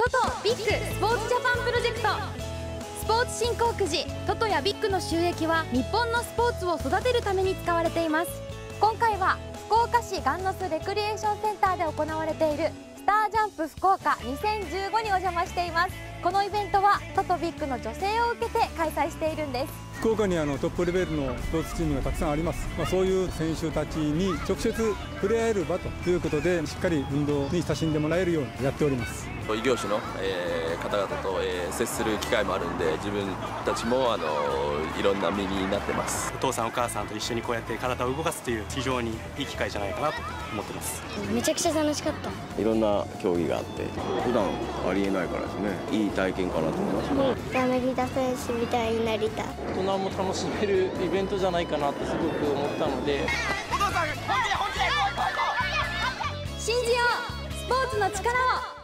トトビッグスポーツジャパンプロジェクト。スポーツ振興くじトトやビッグの収益は日本のスポーツを育てるために使われています。今回は福岡市ガンノスレクリエーションセンターで行われているタージャンプ福岡2015にお邪魔しています。このイベントはトトビッグの女性を受けて開催しているんです。福岡にあのトップレベルのスポーツチームがたくさんあります、まあ、そういう選手たちに直接触れ合える場ということでしっかり運動に親しんでもらえるようにやっております。異業種の、えー、方々と、えー、接する機会もあるんで自分たちもあのいろんな身になってます。お父さんお母さんと一緒にこうやって体を動かすという非常にいい機会じゃないかなと思ってます。めちゃくちゃ楽しかった。いろんな競技があって普段ありえないからですね。いい体験かなと思いますね。柳田選手みたいになりたい。大人も楽しめるイベントじゃないかなってすごく思ったので。信じようスポーツの力を